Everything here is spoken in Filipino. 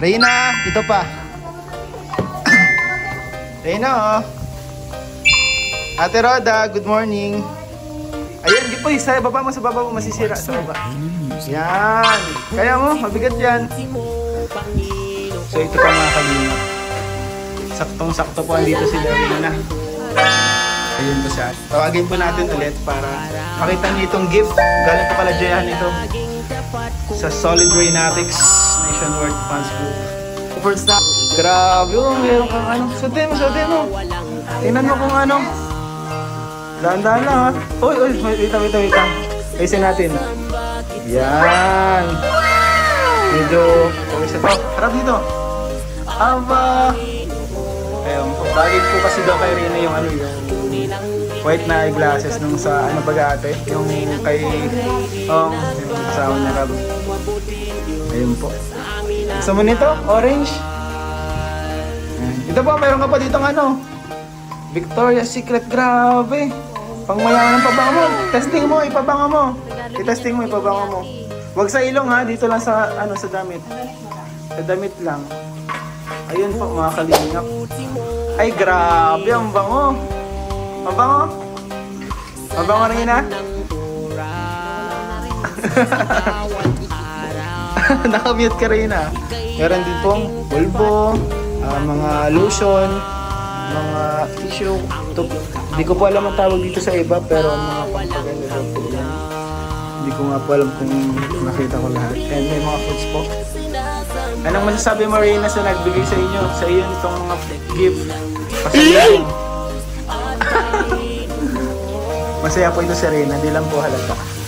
Reyna, ito pa. Reyna, oh. Ate Roda, good morning. Ayun, di po, sa baba mo, sa baba mo, masisira. Sa baba. Yan. Kaya mo, mabigat yan. So, ito pa mga kalina. Saktong-sakto po andito si Darina. Ayun po siya. Tawagin po natin ulit para makita niyo itong gift. Galing po pala Jayan ito sa Solid Rainatics Nationwide Fans Group. First stop. Grabe, oh, meron kang ano. Sutin mo, sutin mo. Tingnan mo kung ano. Dahan-dahan lang ha. Uy, uy, wait, wait, wait. Ayusin natin. Yan. Medyo, okay sa to. Harap dito. Aba. Ayun, bagay po kasi daw kay Rina yung ano yung white na eyeglasses nung sa ano ba ate? Yung kay um, yung kasama niya Rab. Ayun po. Gusto mo nito? Orange? Ayan. Ito po, meron ka pa dito ano? Victoria's Secret, grabe. Pangmayaman ng pabango mo. Testing mo, ipabango mo. I-testing mo, ipabango mo. Huwag sa ilong ha, dito lang sa ano sa damit. Sa damit lang. Ayun po mga kalingap. Ay grabe, ang bango. Mabango? Mabango rin na? Nakamute ka rin na. Meron din pong bulbo, ah, mga lotion, mga tissue. Ito, hindi ko po alam ang tawag dito sa iba, pero mga pampaganda daw po yan. Hindi ko nga po alam kung nakita ko lahat. And may mga fruits po. Anong masasabi mo Reyna sa nagbigay sa inyo? Sa iyo itong mga gift. Pasalubong. Masaya po ito si Reyna, di lang po halata.